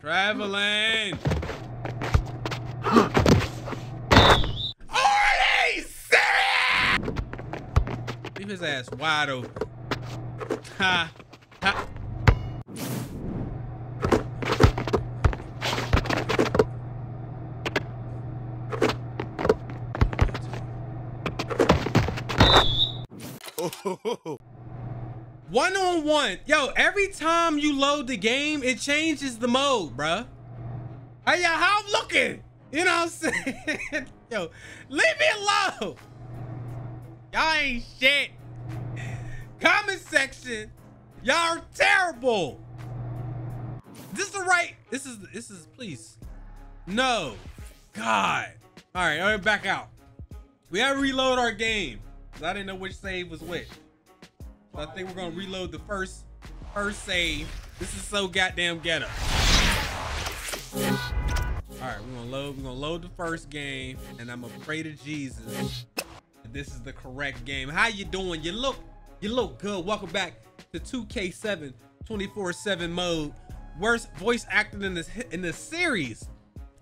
Traveling. Leave his ass wide open. Ha. Ha. One on one. Yo, every time you load the game, it changes the mode, bruh. Hey, yo, how I'm looking? You know what I'm saying? yo, leave me alone. Y'all ain't shit. Comment section. Y'all are terrible. This is the right. This is, this is, please. No. God. All right, all right, back out. We gotta reload our game. I didn't know which save was which. So I think we're gonna reload the first first save. This is so goddamn ghetto. All right, we're gonna load. We're gonna load the first game, and I'm gonna pray to Jesus. This is the correct game. How you doing? You look, you look good. Welcome back to 2K7 24/7 mode. Worst voice acting in this in this series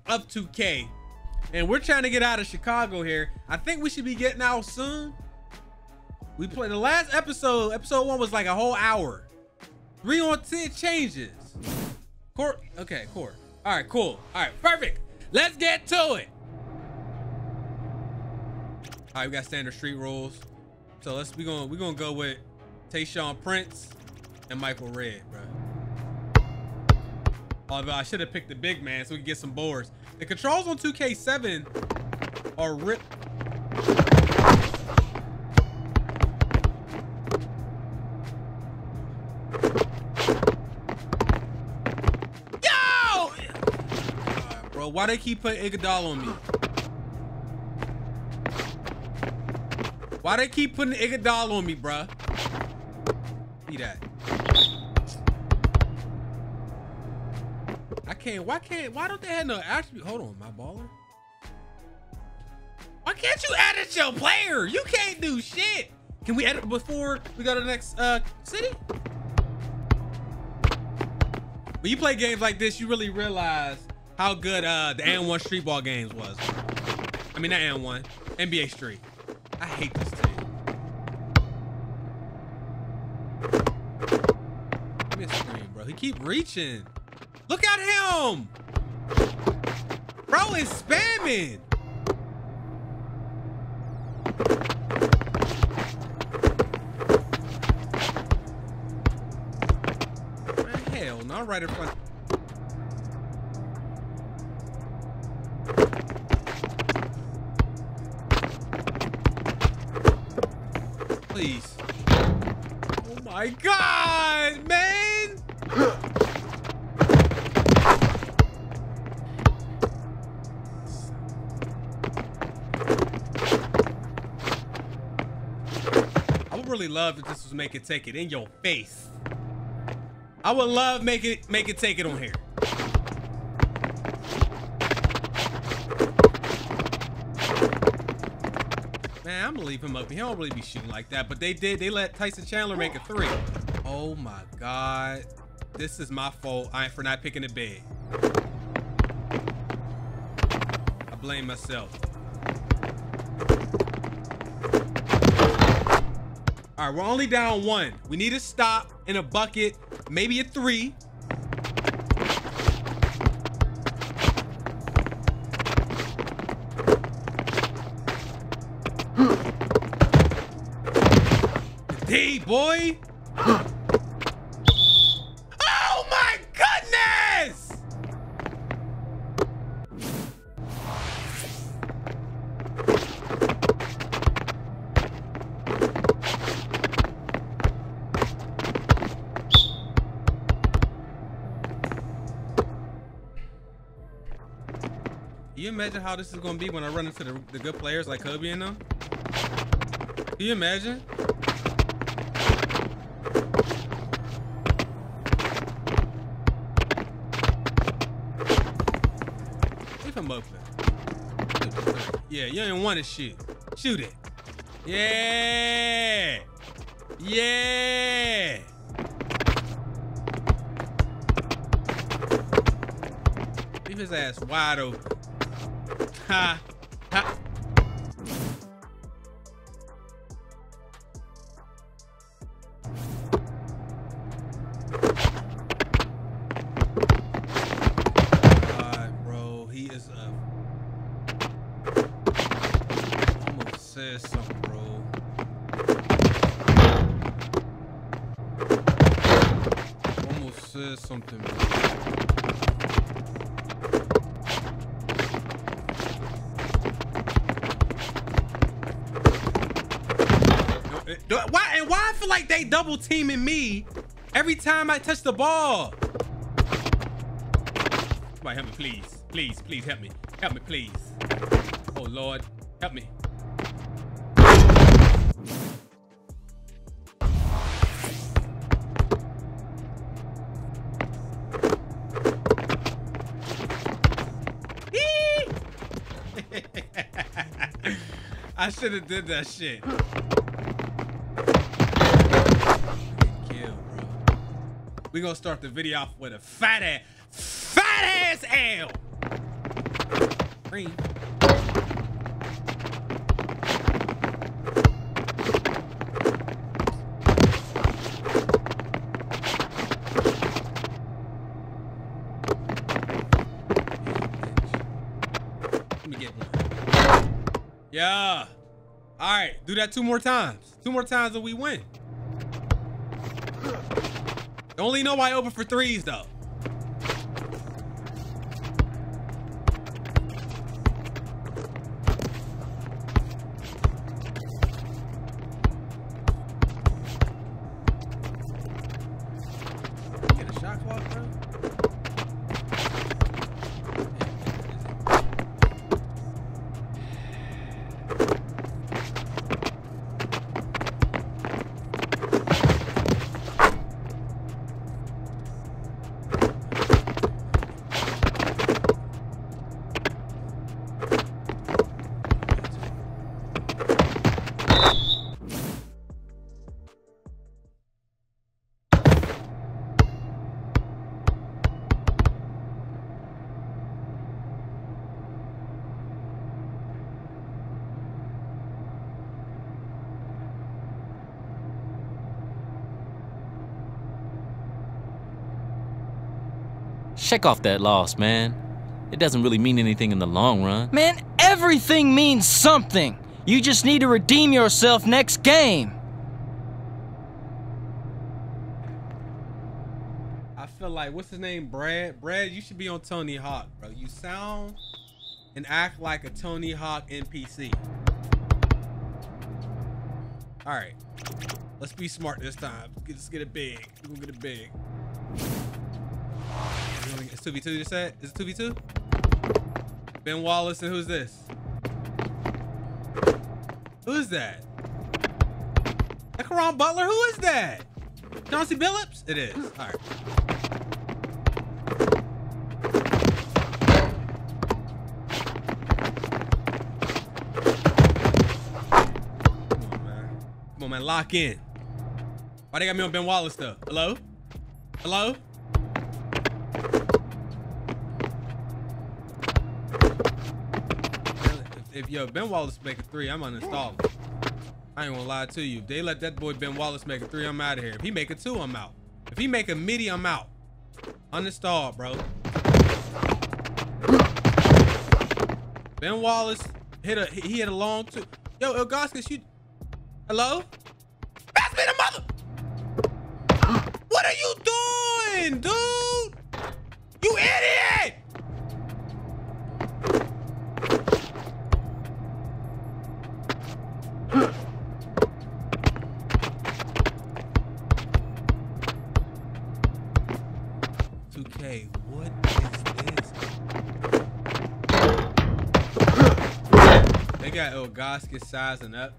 of 2K. And we're trying to get out of Chicago here. I think we should be getting out soon. We played the last episode. Episode one was like a whole hour. Three on ten changes. Court. Okay, court. All right, cool. All right, perfect. Let's get to it. All right, we got standard street rules. So let's we gonna we gonna go with Tayshaun Prince and Michael Redd, bro. Although I should have picked the big man so we can get some boards. The controls on 2K7 are ripped. Why they keep putting Iguodala on me? Why they keep putting Iguodala on me, bruh? See that. I can't, why can't, why don't they have no attribute? Hold on, my baller. Why can't you edit your player? You can't do shit. Can we edit before we go to the next uh, city? When you play games like this, you really realize how good uh, the N1 Street Ball games was. I mean, not N1, NBA Street. I hate this team. Give me a screen, bro. He keep reaching. Look at him. Bro is spamming. Man, hell no, right in front. Please. Oh my god, man! I would really love if this was make it take it in your face. I would love make it make it take it on here. Man, I'm gonna leave him up. He don't really be shooting like that, but they did. They let Tyson Chandler make a three. Oh my God. This is my fault. I for not picking it big. I blame myself. All right, we're only down one. We need a stop in a bucket, maybe a three. D boy. oh my goodness! You imagine how this is gonna be when I run into the, the good players like Kobe and them? Can you imagine? Him. Yeah, you didn't want to shoot. Shoot it. Yeah. Yeah. Leave his ass wide open. Ha. Why and why I feel like they double teaming me every time I touch the ball? Somebody help me, please. Please, please help me. Help me, please. Oh Lord, help me. I should have did that shit. Kill, bro. We gonna start the video off with a fat ass, fat ass L. Green. Do that two more times. Two more times and we win. Don't leave nobody open for threes though. Shake off that loss, man. It doesn't really mean anything in the long run. Man, everything means something. You just need to redeem yourself next game. I feel like what's his name, Brad? Brad, you should be on Tony Hawk, bro. You sound and act like a Tony Hawk NPC. All right, let's be smart this time. Let's get it big. We're gonna get it big. It's two v two. You said is it two v two? Ben Wallace and who's this? Who's that? That Caron Butler? Who is that? Chauncey Billups? It is. All right. Come on, man. Come on, man. Lock in. Why they got me on Ben Wallace though? Hello? Hello? If, yo Ben Wallace make a three, I'm uninstalling. I ain't gonna lie to you. If they let that boy Ben Wallace make a three, I'm out of here. If he make a two, I'm out. If he make a midi, I'm out. Uninstalled, bro. Ben Wallace hit a he hit a long two. Yo, Ilgauskas, you hello? Pass me the mother. What are you doing, dude? You idiot! Got Ilgauskas sizing up.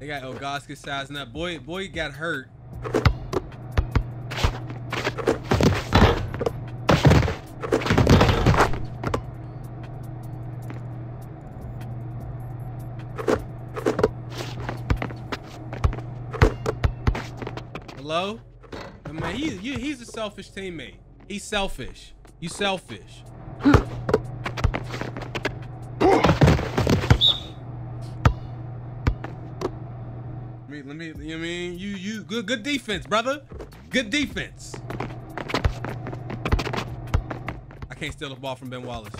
They got Ilgauskas sizing up. Boy, boy got hurt. Hello? Man, he, he, he's a selfish teammate. He's selfish. You selfish. Let me, you know I mean? You, you, good, good defense, brother. Good defense. I can't steal the ball from Ben Wallace.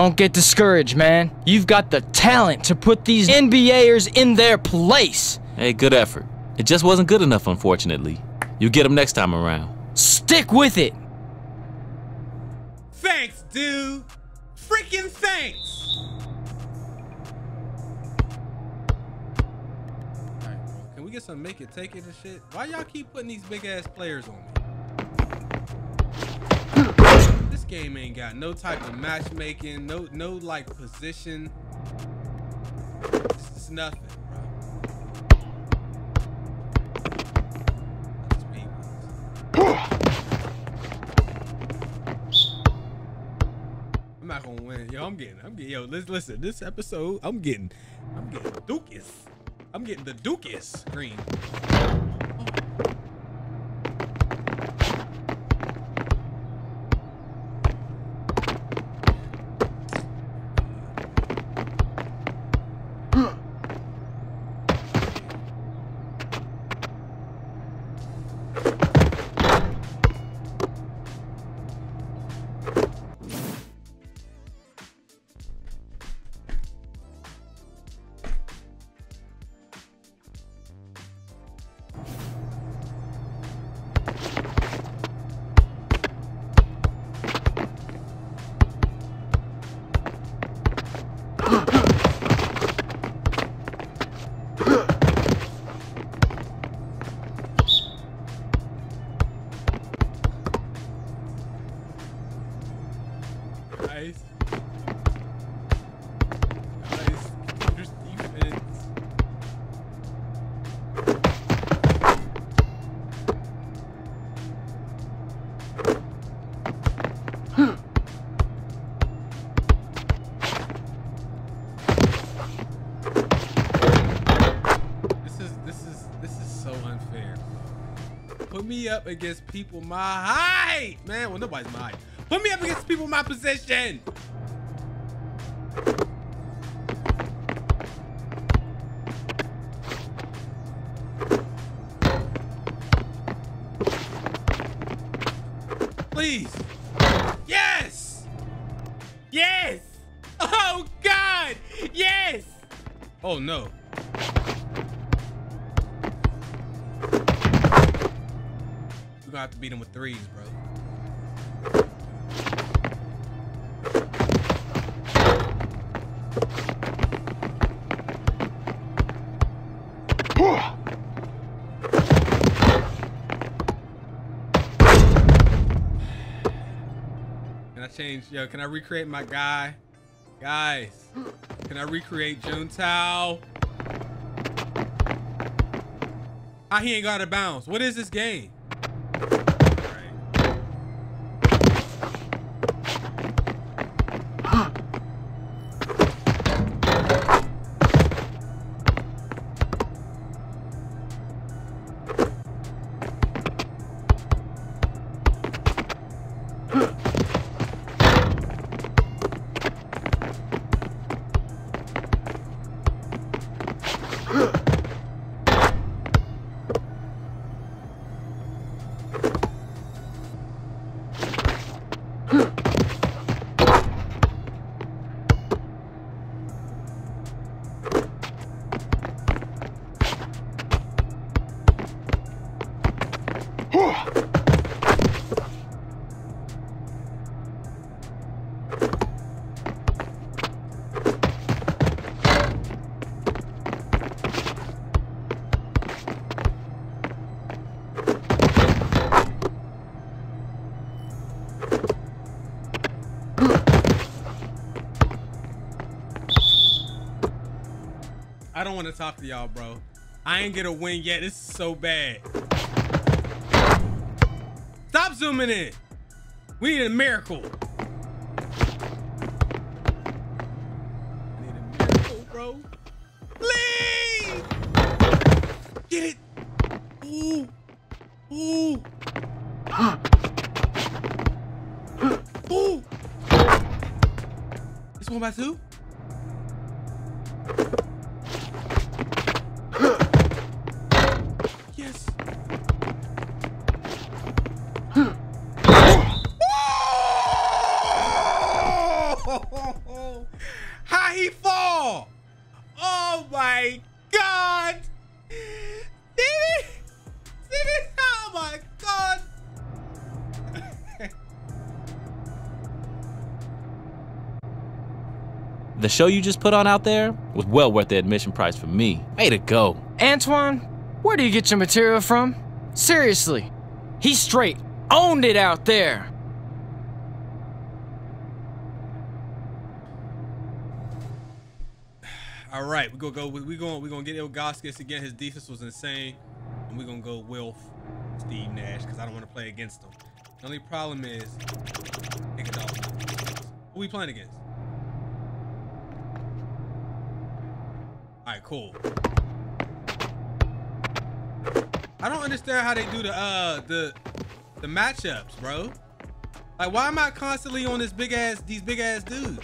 Don't get discouraged, man. You've got the talent to put these NBAers in their place. Hey, good effort. It just wasn't good enough, unfortunately. You'll get them next time around. Stick with it. Thanks, dude. Freaking thanks. Alright, bro. Can we get some make it take it and shit? Why y'all keep putting these big ass players on me? Game ain't got no type of matchmaking, no no like position. It's nothing, bro. I'm not gonna win. Yo, I'm getting, I'm getting, yo, listen, listen, this episode, I'm getting, I'm getting Dukeus. I'm getting the Dukeus green. Up against people my height, man. Well, nobody's my height. Put me up against people my position. Please. Yes. Yes. Oh God. Yes. Oh no. Gonna have to beat him with threes, bro. Can I change? Yo, can I recreate my guy? Guys, can I recreate Juntao? How ah, he ain't got a bounce? What is this game? I don't want to talk to y'all, bro. I ain't get a win yet. It's so bad. Zooming in. We need a miracle. Need a miracle, bro. Please. Get it. Ooh. Ooh. Ooh. It's one by two. Show you just put on out there was well worth the admission price for me. Way to go. Antoine, where do you get your material from? Seriously, he straight owned it out there. All right, we're gonna go. We gonna we gonna get Ilgauskas again. His defense was insane, and we're gonna go Wilf, Steve Nash, because I don't want to play against him. The only problem is, Iguodala. Who we playing against? All right, cool. I don't understand how they do the uh the the matchups, bro. Like, why am I constantly on this big ass these big ass dudes?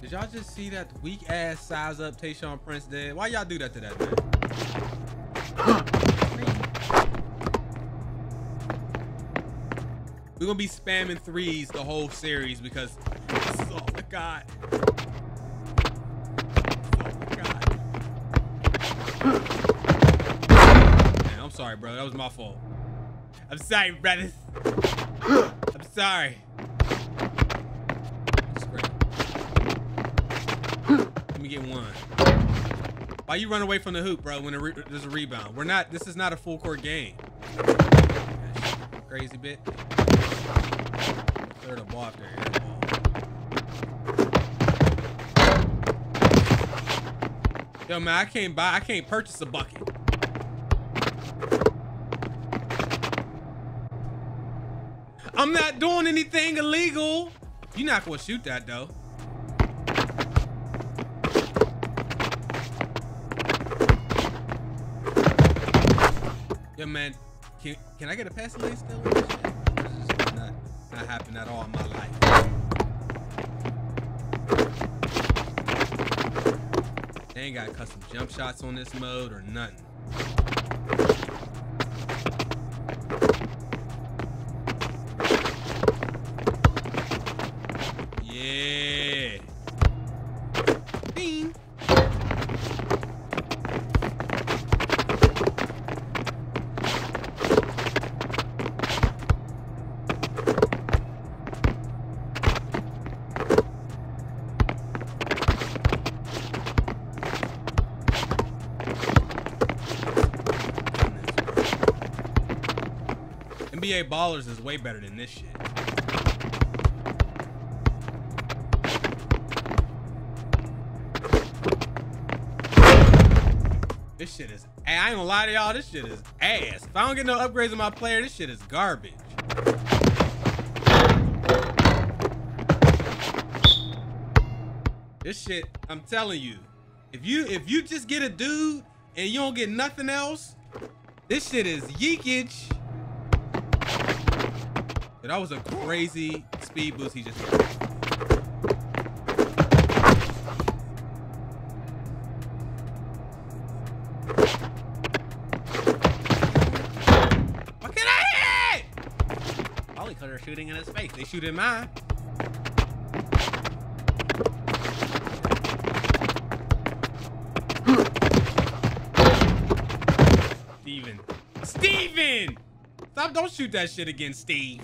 Did y'all just see that weak ass size up Tayshaun Prince did? Why y'all do that to that man? We're gonna be spamming threes the whole series because I got. Man, I'm sorry, bro. That was my fault. I'm sorry, brothers. I'm sorry. Let me get one. Why you run away from the hoop, bro? When there's a rebound, we're not. This is not a full court game. Crazy bit. Ball after air ball. Yo, man, I can't buy. I can't purchase a bucket. I'm not doing anything illegal. You're not gonna shoot that though. Yo, man. Can, can I get a pass lane still? Not happen at all my life? They ain't got custom jump shots on this mode or nothing. NBA Ballers is way better than this shit. This shit is. I ain't gonna lie to y'all. This shit is ass. If I don't get no upgrades on my player, this shit is garbage. This shit, I'm telling you, if you if you just get a dude and you don't get nothing else, this shit is yeekage. That was a crazy speed boost he just did. Shooting in his face. They shoot in mine. Steven. Steven! Stop, don't shoot that shit again, Steve.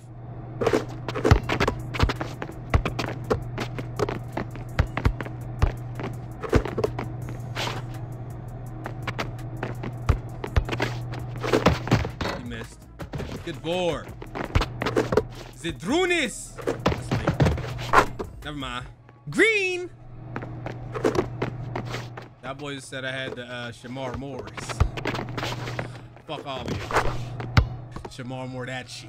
Board. Zydrunas. Never mind. Green. That boy just said I had the uh, Shamar Morris. Fuck all of you. Shamar Moore that shit.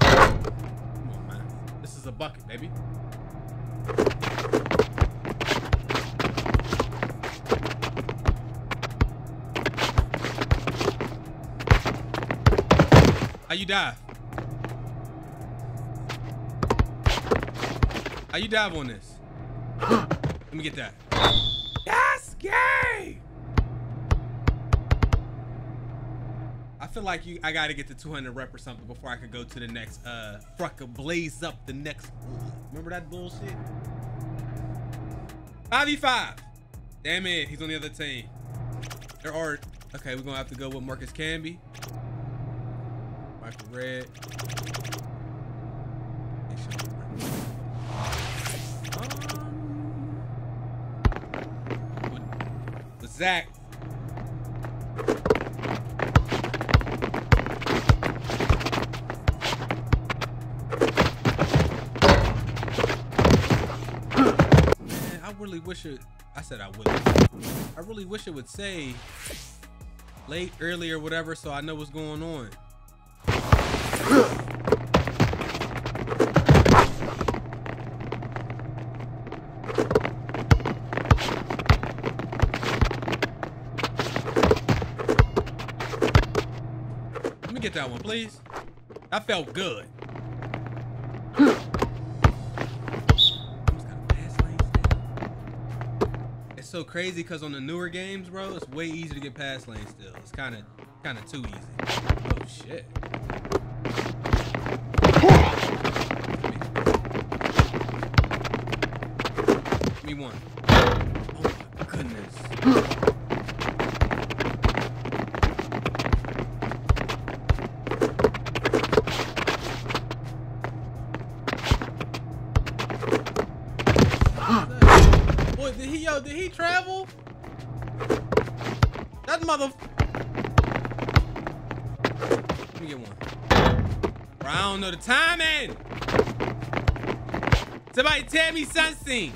Come on, man. This is a bucket, baby. How you dive? How you dive on this? Let me get that. That's gay. I feel like you. I gotta get to 200 rep or something before I could go to the next. Uh, fucking blaze up the next. Remember that bullshit? 5v5. Damn it, he's on the other team. There are. Okay, we're gonna have to go with Marcus Camby. Red. Um. Man, I really wish it. I said I would. I really wish it would say late, early, or whatever, so I know what's going on. Let me get that one, please. That felt good. It's so crazy because on the newer games, bro, it's way easier to get past lane still. It's kind of, kind of too easy. Oh shit. One. Oh my goodness. Boy, did he yo? Did he travel? That mother. Let me get one. I don't know the timing. Somebody tell me something.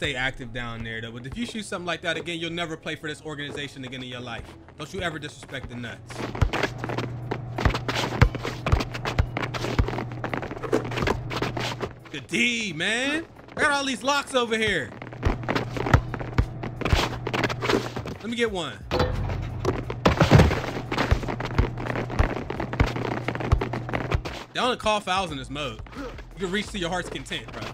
Stay active down there, though. But if you shoot something like that again, you'll never play for this organization again in your life. Don't you ever disrespect the nuts. Good D, man. I got all these locks over here. Let me get one. They only call fouls in this mode. You can reach to your heart's content, bro.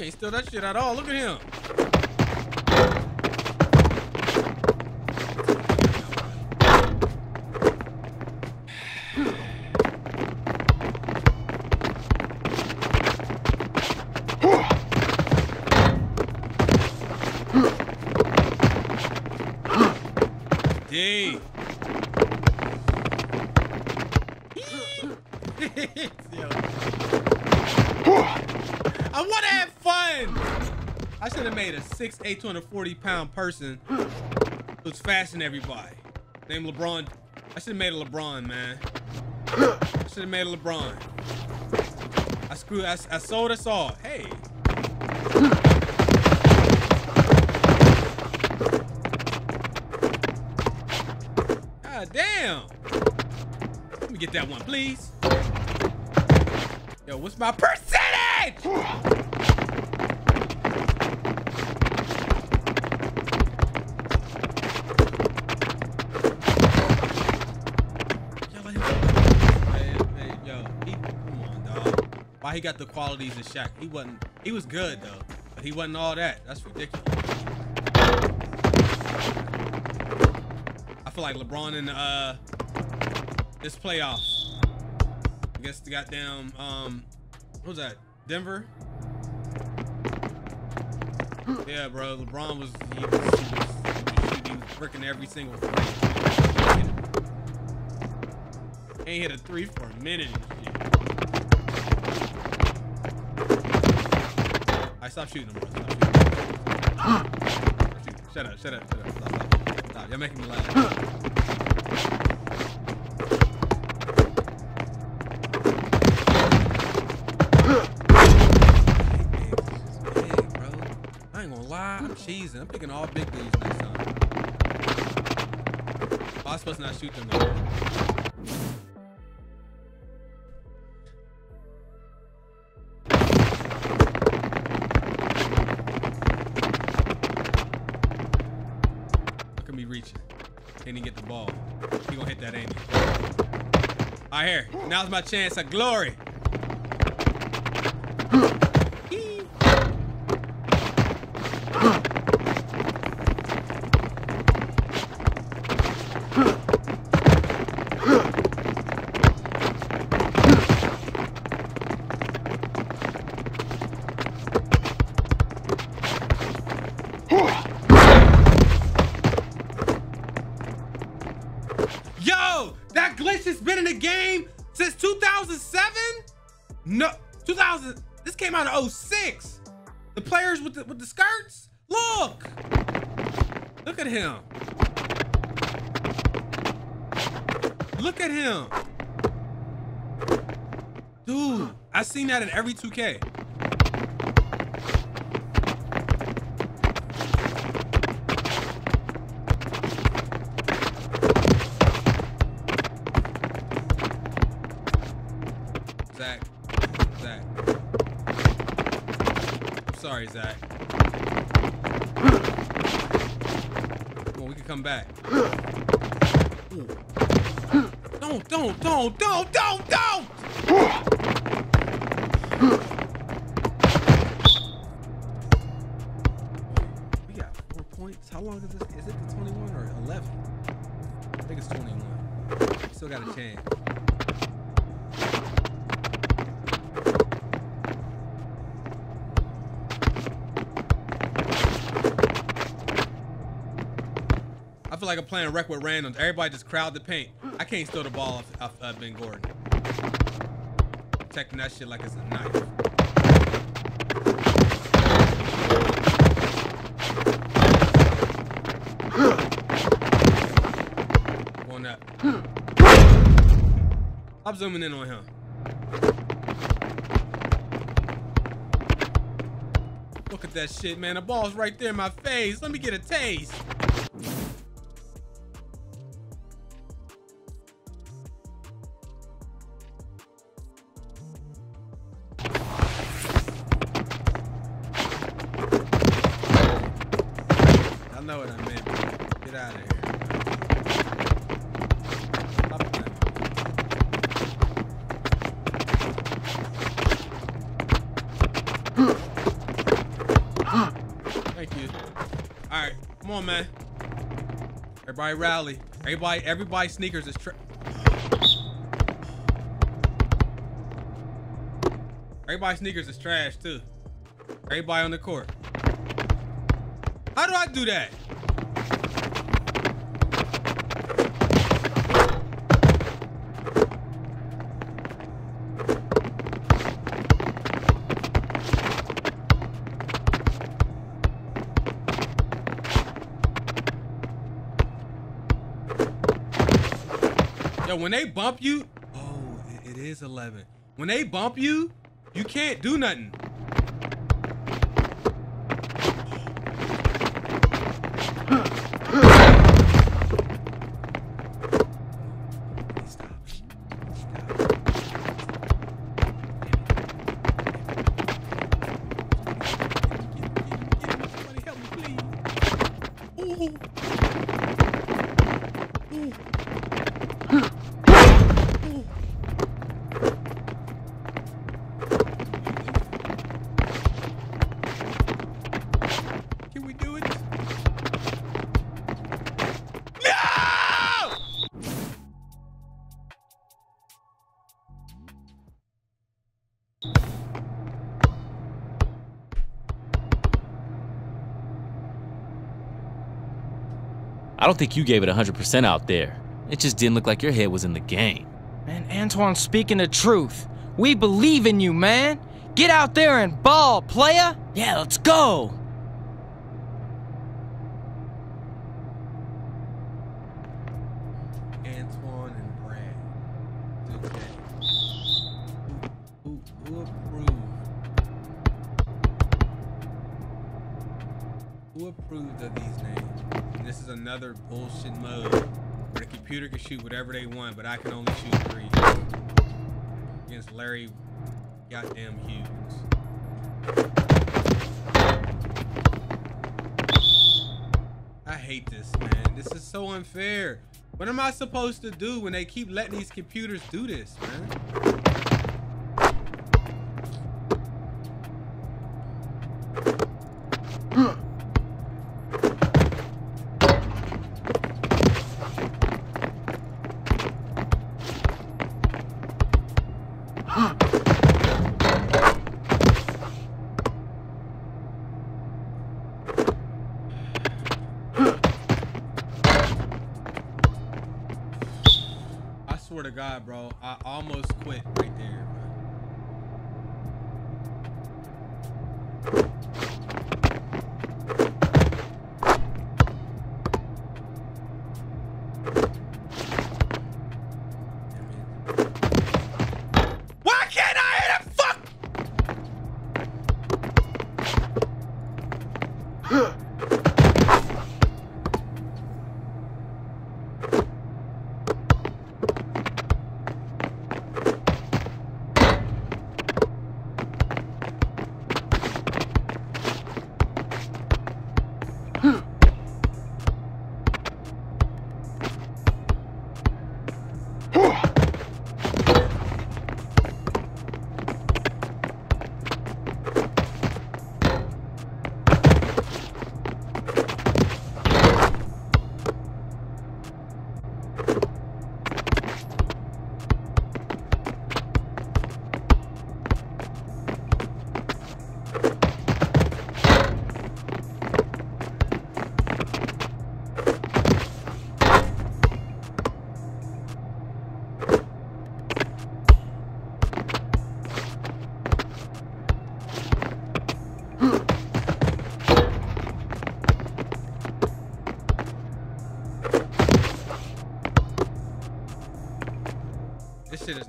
Can't steal that shit at all. Look at him. D. I want to have fun. I should have made a 6'8", 240 pound person who's faster than everybody. Named LeBron. I should have made a LeBron, man. I should have made a LeBron. I screwed. I, I sold us all. Hey. God damn. Let me get that one, please. Yo, what's my percentage? Dog. Why he got the qualities of Shaq? He wasn't. He was good though, but he wasn't all that. That's ridiculous. I feel like LeBron in uh this playoff guess the goddamn um what was that Denver. Yeah, bro. LeBron was he was, he was, he was, freaking every single frame. Ain't hit a three for a minute. I stop shooting him, bro. Stop shooting. Shut up, shut up, shut up. Stop, stop. Stop. Y'all making me laugh. I ain't gonna lie, I'm cheesing. I'm picking all big dudes next time. Oh, I was supposed to not shoot them. Look at me reaching. Can't even get the ball. He gonna hit that, ain't? All right, here. Now's my chance of glory. 2K. Zach. Zach. I'm sorry, Zach. Come on, we can come back. Don't, don't, don't, don't, don't, don't! We got four points. How long is this? Is it the 21 or 11? I think it's 21. Still got a chance. I feel like I'm playing wreck with randoms. Everybody just crowd the paint. I can't steal the ball off, off uh, Ben Gordon. Protecting that shit like it's a knife. Up. I'm zooming in on him. Look at that shit, man. The ball's right there in my face. Let me get a taste. Everybody rally. Everybody, everybody sneakers is tra- Everybody sneakers is trash too. Everybody on the court. How do I do that? Yo, when they bump you, oh, it- is 11. When they bump you, you can't do nothing. Don't think you gave it 100% out there. It just didn't look like your head was in the game. Man, Antoine's speaking the truth. We believe in you, man. Get out there and ball, playa. Yeah, let's go. Another bullshit mode where the computer can shoot whatever they want, but I can only shoot three. Against Larry goddamn Hughes. I hate this, man. This is so unfair. What am I supposed to do when they keep letting these computers do this, man?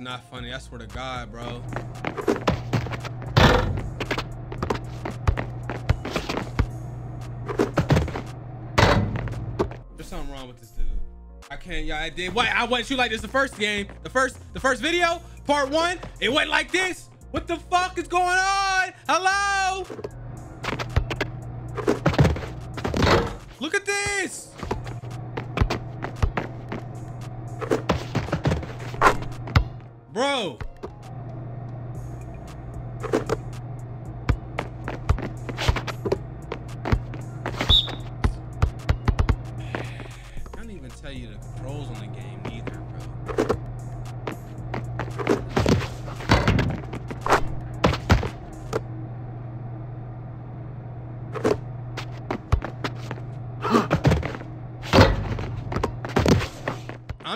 Not funny. I swear to God, bro. There's something wrong with this dude. I can't, y'all. I did. Why? I went shoot like this the first game. The first, the first video, part one. It went like this. What the fuck is going on? Hello? Look at this. Bro.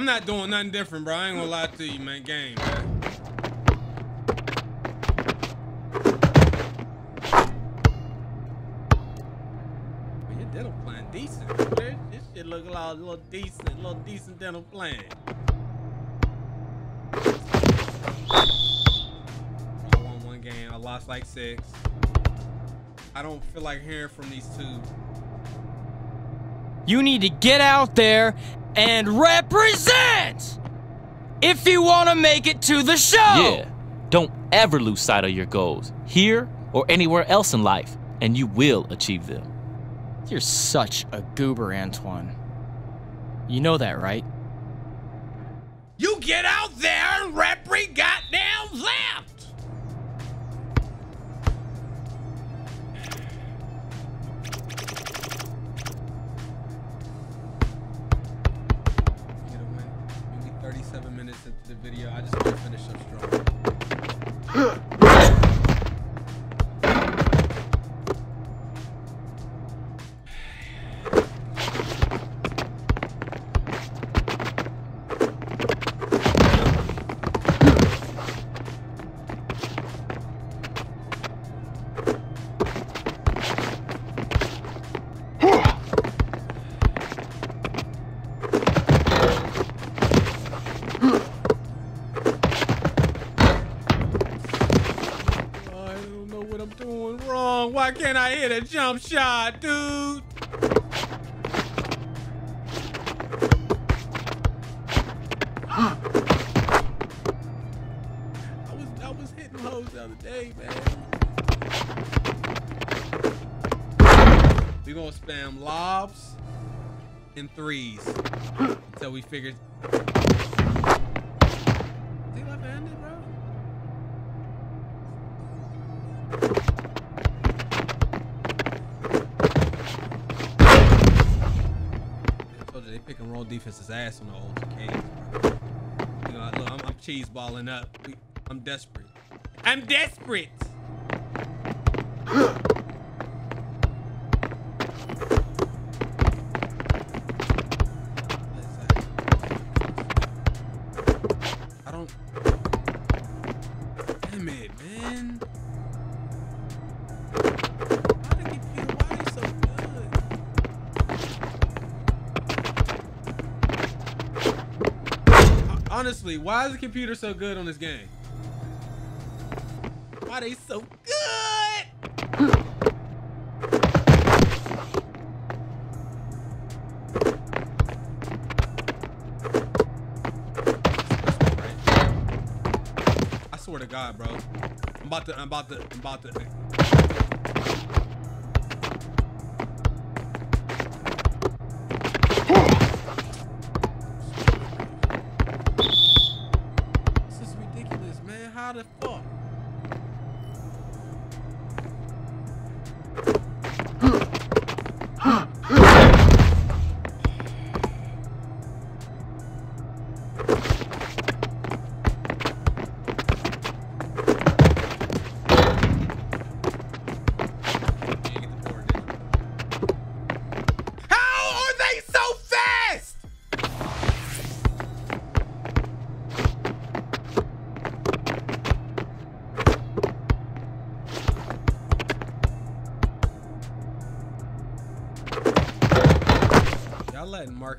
Not doing nothing different, bro. I ain't gonna lie to you, man. Game, man. Well, your dental plan decent. man. This shit look like a little, little decent, a little decent dental plan. I won one game. I lost like six. I don't feel like hearing from these two. You need to get out there and represent if you want to make it to the show. Yeah. Don't ever lose sight of your goals, here or anywhere else in life, and you will achieve them. You're such a goober, Antoine. You know that, right? You get out 27 minutes into the video. I just want to finish up strong. Can't I hit a jump shot, dude? I was I was hitting hoes the other day, man. We gonna spam lobs and threes until we figure. Defense's ass on the old bro. You know, look, I'm, I'm cheese balling up. I'm desperate. I'm desperate. I don't. Damn it, man. Honestly, why is the computer so good on this game? Why they so good? I swear to God, bro. I'm about to, I'm about to, I'm about to.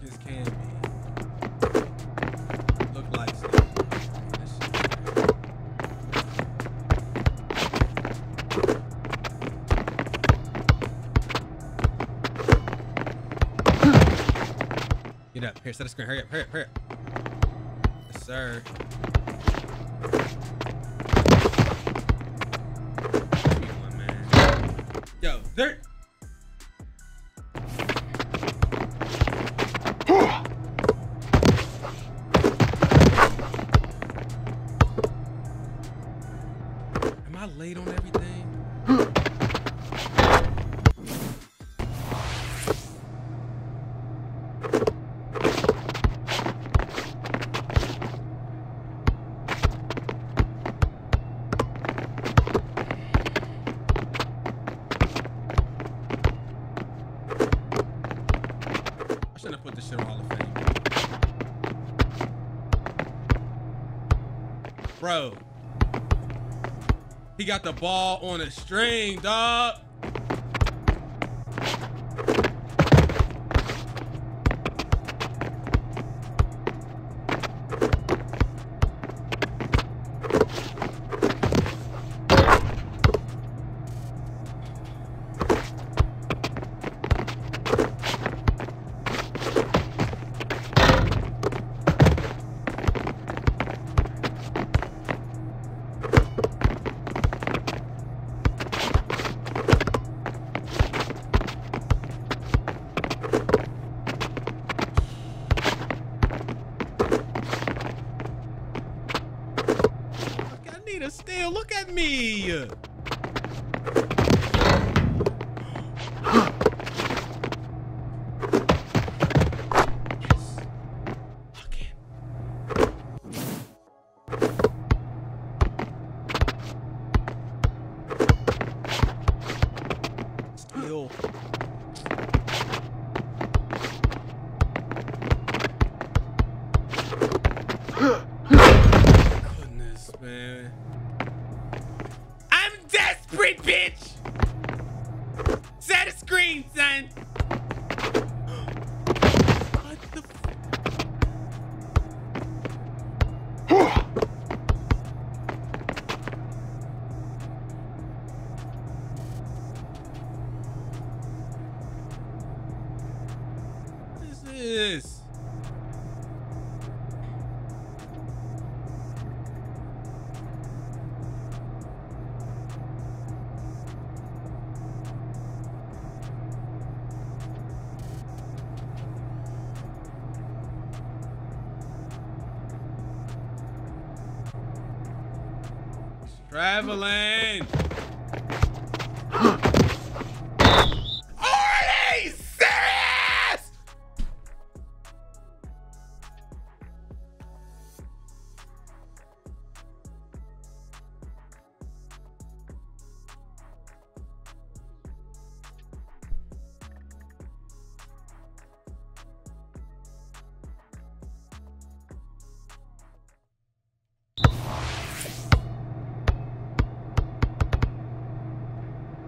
Letting Marcus Camby look like. Get up. Here, set the screen. Hurry up, hurry up, hurry up. Yes, sir. Got the ball on a string, dog. Need a. Look at me.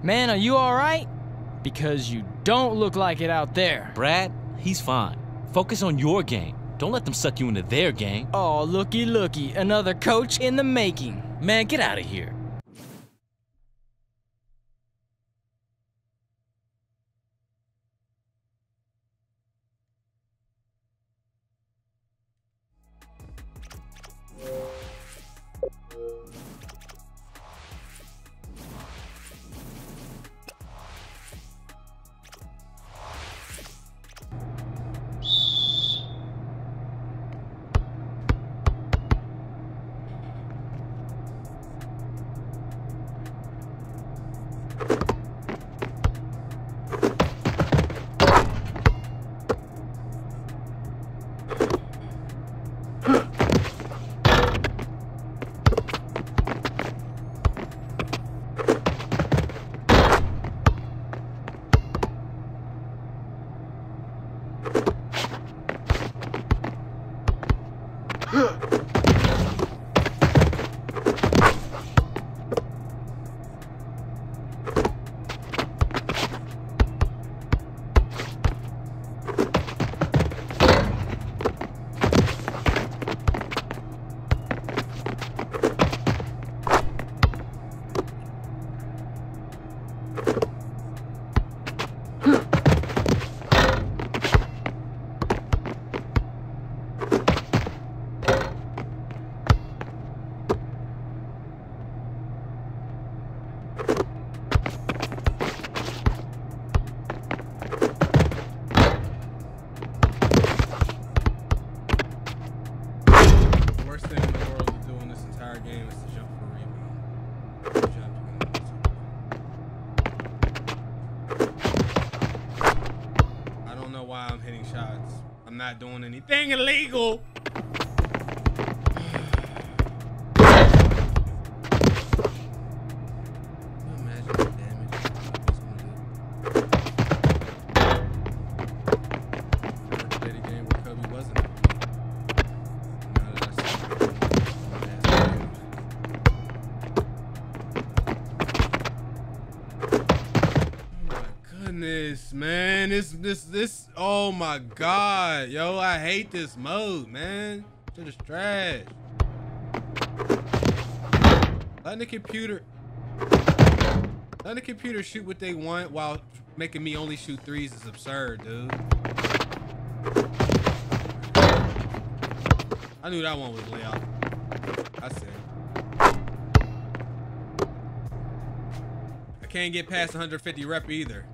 Man, are you alright? Because you don't look like it out there. Brad, he's fine. Focus on your game. Don't let them suck you into their game. Oh, looky, looky. Another coach in the making. Man, get out of here. Not doing anything illegal. Damage oh this one hate this mode, man. Shit is trash. Letting the computer letting the computer shoot what they want while making me only shoot threes is absurd, dude. I knew that one was layout. I said. I can't get past 150 rep either.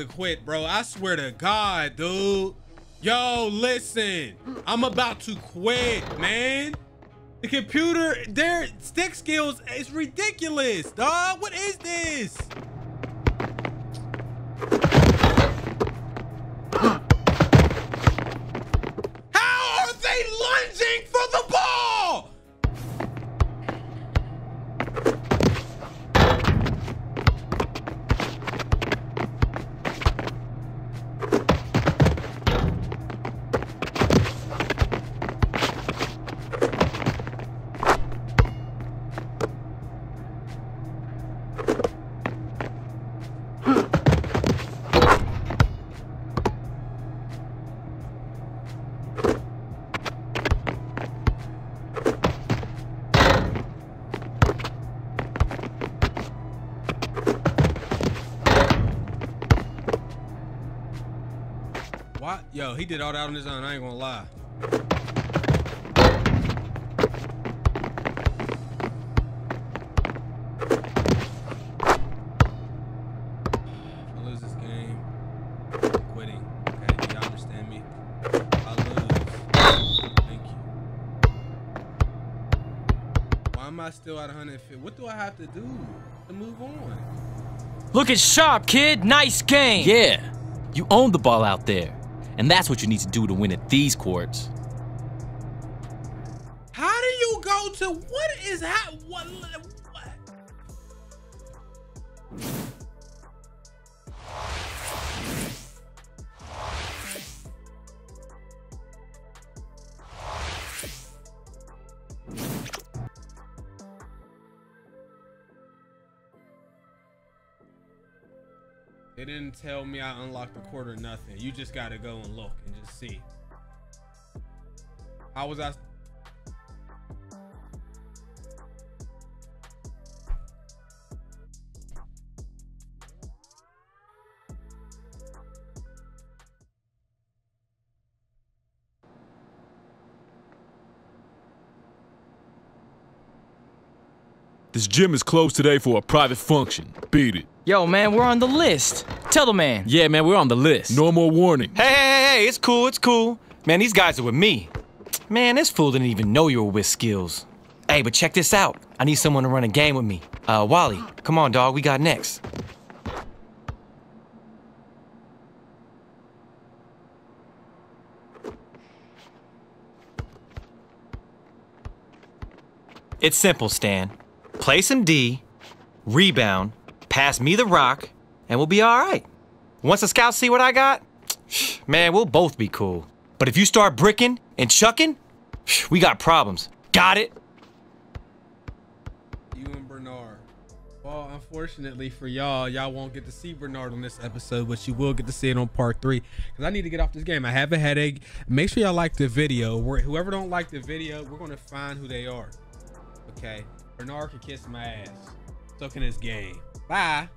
To quit, bro. I swear to God, dude. Yo, listen. I'm about to quit, man. The computer, their stick skills is ridiculous, dog. What is this? Yo, he did all that on his own. I ain't gonna lie. If I lose this game, I'm quitting. Okay, do y'all understand me? I lose. Thank you. Why am I still at 150? What do I have to do to move on? Look at Sharp, kid. Nice game. Yeah, you own the ball out there. And that's what you need to do to win at these courts. How do you go to what is that? Tell me I unlocked the quarter nothing. You just gotta go and look and just see. How was I? This gym is closed today for a private function. Beat it. Yo, man, we're on the list. Tell the man. Yeah, man, we're on the list. No more warning. Hey, hey, hey, hey, it's cool, it's cool. Man, these guys are with me. Man, this fool didn't even know you were with skills. Hey, but check this out. I need someone to run a game with me. Uh, Wally, come on, dog, we got next. It's simple, Stan. Play some D, rebound, pass me the rock, and we'll be all right. Once the scouts see what I got, man, we'll both be cool. But if you start bricking and chucking, we got problems. Got it? You and Bernard. Well, unfortunately for y'all, y'all won't get to see Bernard on this episode, but you will get to see it on part three. Because I need to get off this game. I have a headache. Make sure y'all like the video. Where whoever don't like the video, we're gonna find who they are. Okay. Bernard can kiss my ass. So can this game. Bye.